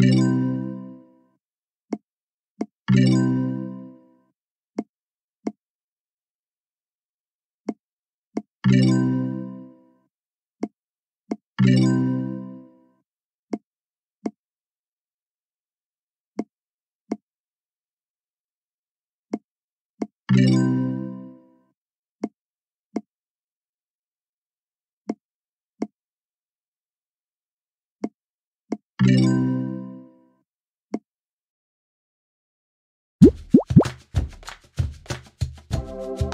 you you